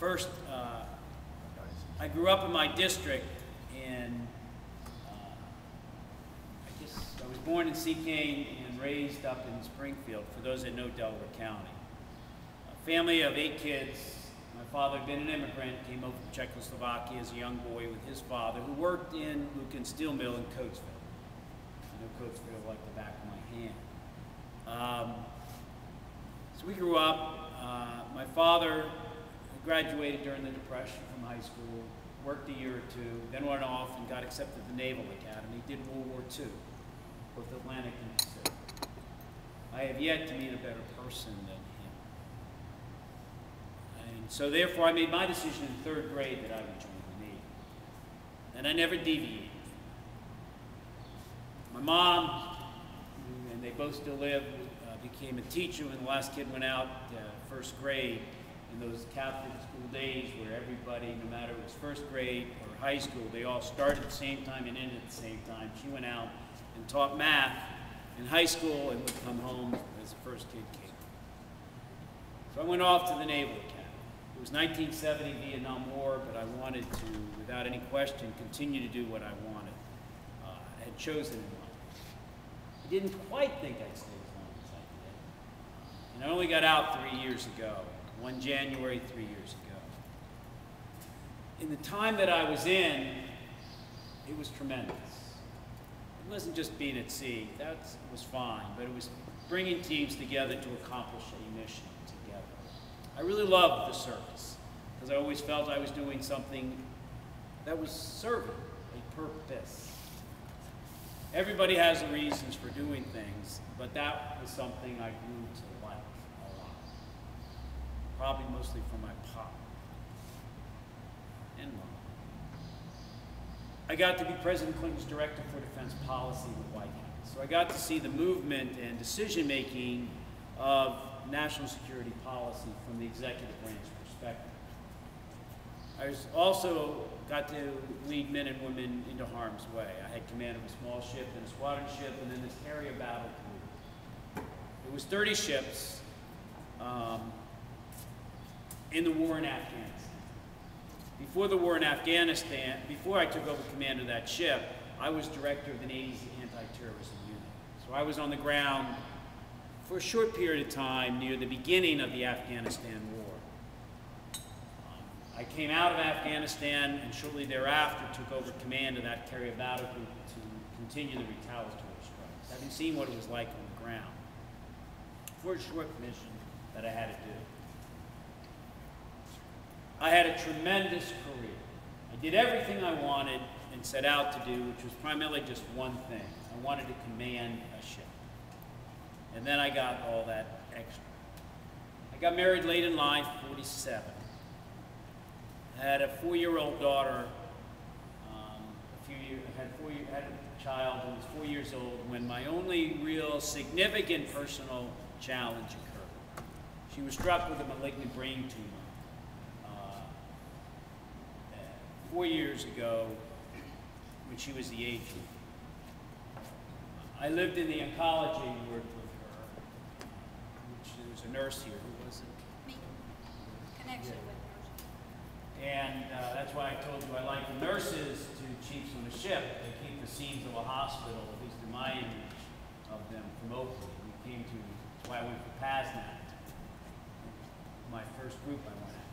First, uh, I grew up in my district, and uh, I guess I was born in Secane and raised up in Springfield, for those that know Delaware County. A family of eight kids. My father had been an immigrant, came over from Czechoslovakia as a young boy with his father, who worked in Lukens Steel Mill in Coatesville. I know Coatesville like the back of my hand. Um, so we grew up. Uh, my father graduated during the Depression from high school, worked a year or two, then went off and got accepted to the Naval Academy, did World War II, both Atlantic and Pacific. I have yet to meet a better person than him. And so therefore I made my decision in third grade that I would join the Navy. And I never deviated. My mom, and they both still live, uh, became a teacher when the last kid went out uh, first grade in those Catholic school days where everybody, no matter it was first grade or high school, they all started at the same time and ended at the same time. She went out and taught math in high school and would come home as the first kid came. So I went off to the Naval Academy. It was 1970 Vietnam War, but I wanted to, without any question, continue to do what I wanted. Uh, I had chosen in life. I didn't quite think I'd stay as long as I did. And I only got out three years ago, one January three years ago. In the time that I was in, it was tremendous. It wasn't just being at sea, that was fine, but it was bringing teams together to accomplish a mission together. I really loved the service because I always felt I was doing something that was serving a purpose. Everybody has reasons for doing things, but that was something I grew to like. Probably mostly from my pop and mom. I got to be President Clinton's Director for Defense Policy with White House. So I got to see the movement and decision making of national security policy from the executive branch perspective. I also got to lead men and women into harm's way. I had command of a small ship and a squadron ship and then this carrier battle group. It was 30 ships um, in the war in Afghanistan. Before the war in Afghanistan, before I took over command of that ship, I was director of the Navy's anti-terrorism unit. So I was on the ground for a short period of time near the beginning of the Afghanistan war. Um, I came out of Afghanistan and shortly thereafter took over command of that carrier battle group to continue the retaliatory strikes, having seen what it was like on the ground for a short mission that I had to do. I had a tremendous career. I did everything I wanted and set out to do, which was primarily just one thing. I wanted to command a ship. And then I got all that extra. I got married late in life, 47. I had a four-year-old daughter. Um, a few years, I had, four, had a child who was four years old when my only real significant personal challenge occurred. She was struck with a malignant brain tumor four years ago when she was the age of. I lived in the oncology and worked with her, which there was a nurse here who was it? Me. Connection Yeah. with nurses. And uh, that's why I told you I like the nurses to chiefs on a ship. They keep the scenes of a hospital, at least in my image of them, from Oakley. We came to, that's why I went for PASNAP. My first group I went at.